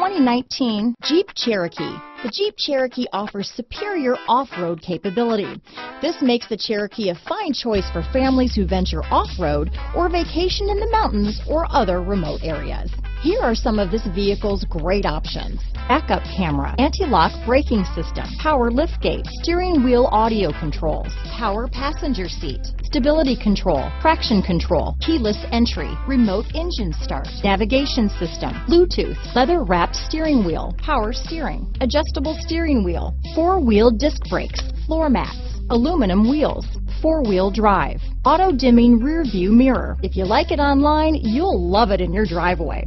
2019 Jeep Cherokee. The Jeep Cherokee offers superior off-road capability. This makes the Cherokee a fine choice for families who venture off-road or vacation in the mountains or other remote areas. Here are some of this vehicle's great options. Backup camera, anti-lock braking system, power liftgate, steering wheel audio controls, power passenger seat, stability control, traction control, keyless entry, remote engine start, navigation system, Bluetooth, leather wrapped steering wheel, power steering, adjustable steering wheel, four-wheel disc brakes, floor mats, aluminum wheels, four-wheel drive, auto-dimming rear view mirror. If you like it online, you'll love it in your driveway.